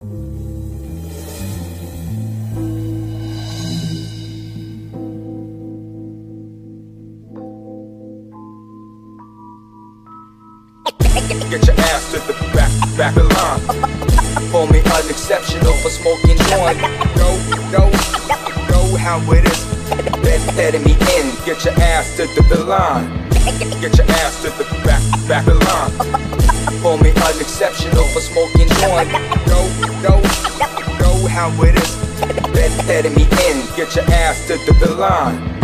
Get your ass to the back, back of line. Call me unexceptional for smoking joint. Go, go, go how it is. Let, letting me in. Get your ass to the, the line. Get your ass to the back, back of line. Call me unexceptional for smoking joint. Go, go, go how it is. Let, letting me in. Get your ass to the line.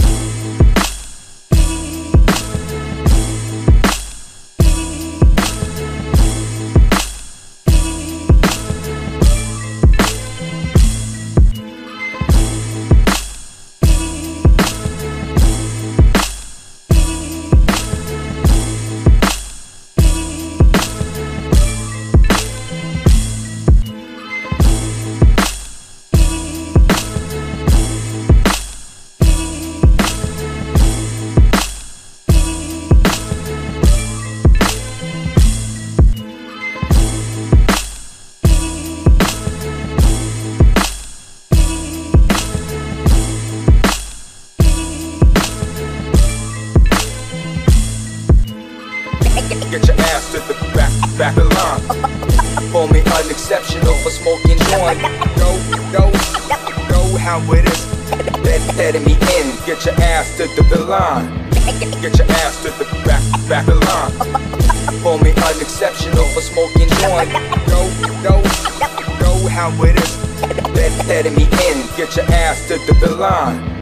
Get your ass to the back, back of line. Call me unexceptional for smoking joint. Go, go, go how it is. Letting me in. Get your ass to the, line. Get your ass to the back, back of line. Call me unexceptional for smoking joint. Go, go, go how it is. Letting me in. Get your ass to the line.